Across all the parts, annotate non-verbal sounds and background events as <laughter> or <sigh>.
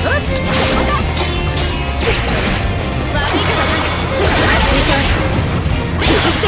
分だることない。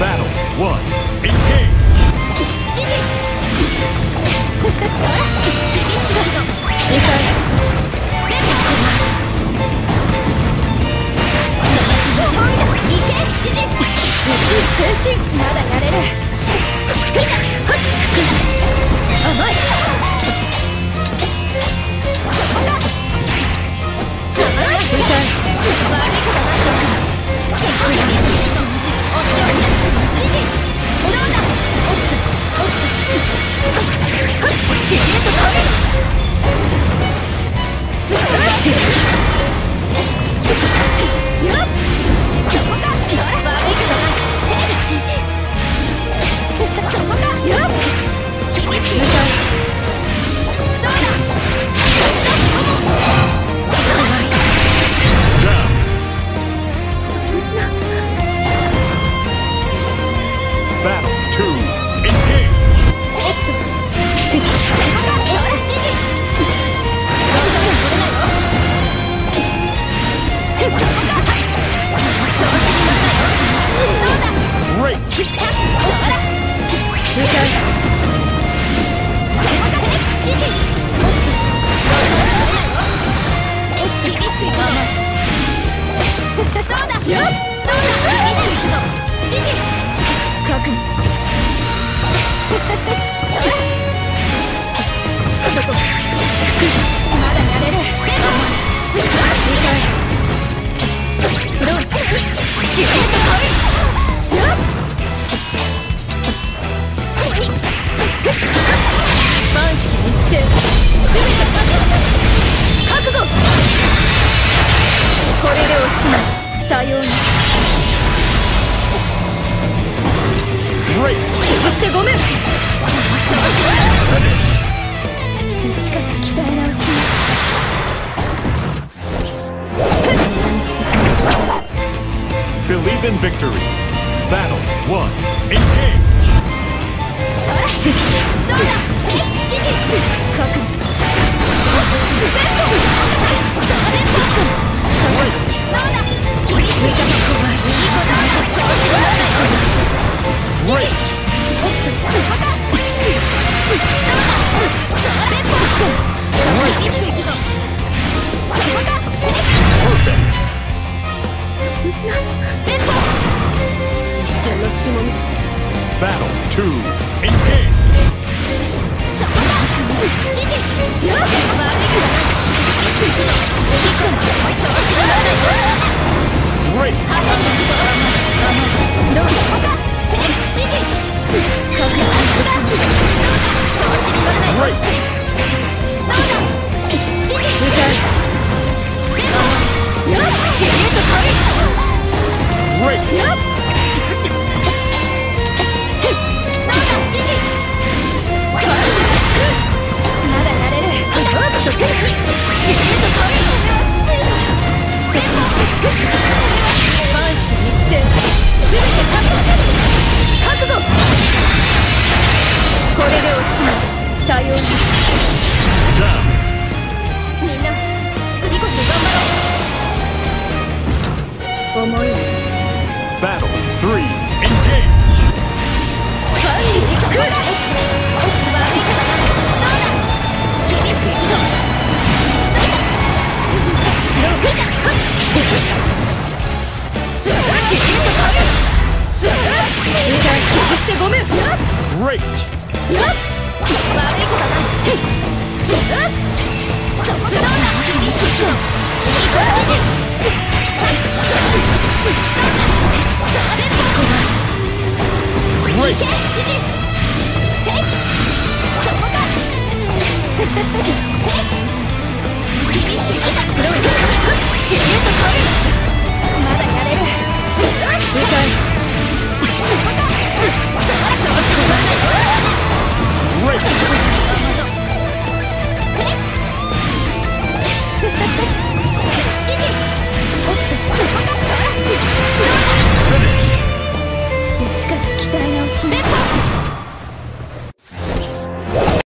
Battle one. Engage! <laughs> Battle 2, engage! <laughs> Great! Yep. and victory. Battle one. Engage! 瞬の隙も見 Battle 2 Engage そこだように Down. みんな次こそ頑張ろう思いは Battle 3. Engage. 万里にそこだ悪いからなどうだ厳しくいくぞどうだすぐきちんと噛むすぐじゃあ切り捨てごめん Great. 悪いからなすぐそこだどうだ